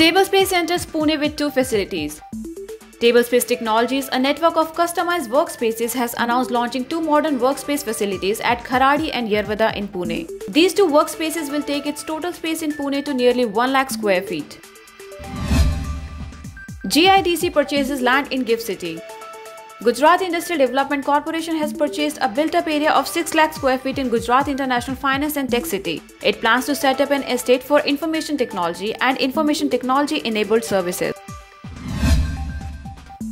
Table Space enters Pune with two facilities. Table Space Technologies, a network of customized workspaces, has announced launching two modern workspace facilities at Kharadi and Yerwada in Pune. These two workspaces will take its total space in Pune to nearly 1 lakh square feet. GIDC purchases land in GIFT City. Gujarat Industrial Development Corporation has purchased a built-up area of 6 lakh square feet in Gujarat International Finance and Tech City. It plans to set up an estate for information technology and information technology-enabled services.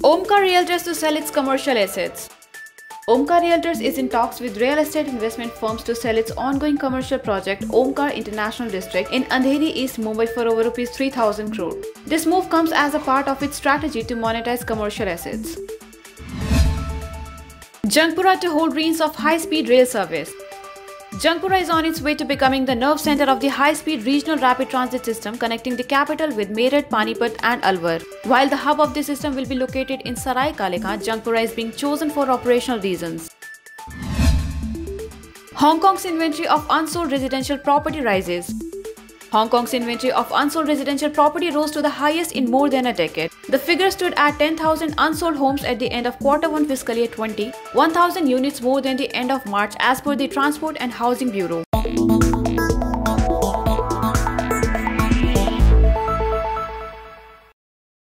Omkar Realtors to sell its commercial assets. Omkar Realtors is in talks with real estate investment firms to sell its ongoing commercial project Omkar International District in Andheri East Mumbai for over rupees 3000 crore. This move comes as a part of its strategy to monetize commercial assets. Jangpura to hold reins of high-speed rail service. Jangpura is on its way to becoming the nerve center of the high-speed regional rapid transit system connecting the capital with Meerut, Panipat and Alwar. While the hub of the system will be located in Sarai Kale Khan, Jangpura is being chosen for operational reasons. Hong Kong's inventory of unsold residential property rises. Hong Kong's inventory of unsold residential property rose to the highest in more than a decade. The figure stood at 10,000 unsold homes at the end of quarter 1 fiscal year 20, 1,000 units more than the end of March as per the Transport and Housing Bureau.